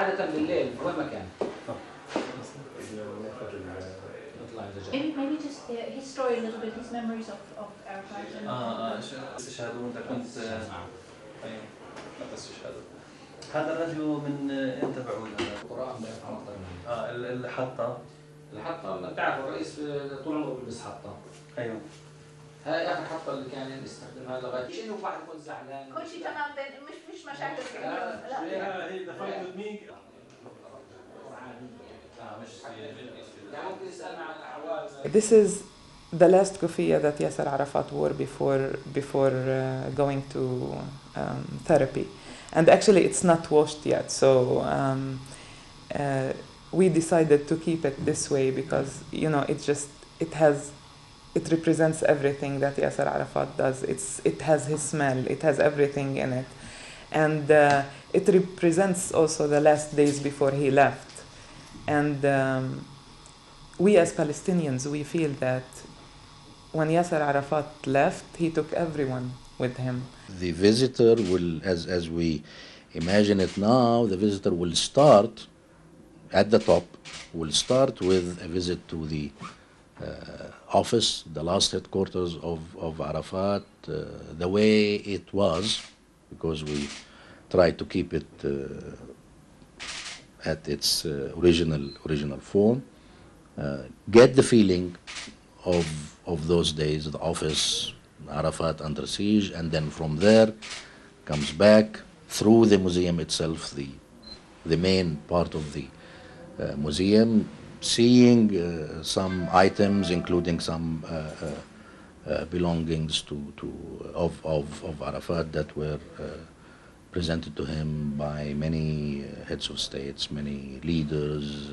عادة بالليل وين ما كان. Maybe just his story a little bit, his memories of, our آه آه انت كنت هذا الراديو من انت بعود هذا؟ آه, آه، الحطة. الحطة بتعرف الرئيس آه، طول عمره بيلبس حطة. أيوه. هاي اخر حطه اللي كان يستخدمها لغايه مش انه واحد يكون زعلان كل شيء تمام بين- مش مش مشاكل في لا، لا. هي دخلت مين؟ يعني ممكن يسالنا عن الاحوال This is the last kufiya that Yasser Arafat wore before before uh, going to um, therapy, and actually it's not washed yet. So um, uh, we decided to keep it this way because you know it just it has it represents everything that Yasser Arafat does. It's it has his smell. It has everything in it, and uh, it represents also the last days before he left, and. Um, we as Palestinians, we feel that when Yasser Arafat left, he took everyone with him. The visitor will, as, as we imagine it now, the visitor will start at the top, will start with a visit to the office, the last headquarters of, of Arafat, uh, the way it was, because we tried to keep it uh, at its uh, original, original form. Uh, get the feeling of of those days, the office, Arafat under siege, and then from there comes back through the museum itself, the the main part of the uh, museum, seeing uh, some items, including some uh, uh, belongings to to of, of of Arafat that were. Uh, Presented to him by many uh, heads of states, many leaders,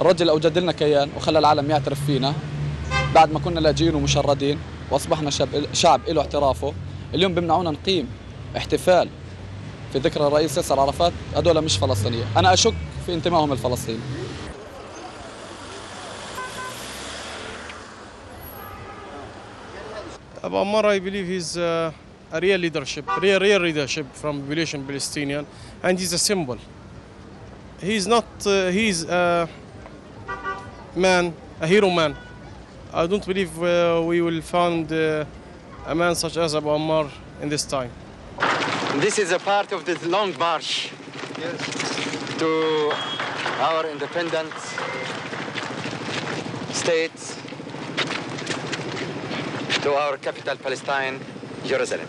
الرجل أوجد لنا كيان وخلى العالم يعترف فينا. بعد ما كنا لاجئين ومشردين وأصبحنا شعب شعب له اعترافه. اليوم بيمنعونا نقيم احتفال في ذكرى الرئيس ياسر عرفات. هذول مش فلسطينيه أنا أشك في انتمائهم الفلسطيني. Abu Ammar, I believe he's uh, a real leadership, real, real leadership from population Palestinian, and he's a symbol. He's not, uh, he's a man, a hero man. I don't believe uh, we will find uh, a man such as Abu Ammar in this time. This is a part of the long march to our independent state, to our capital, Palestine, Jerusalem.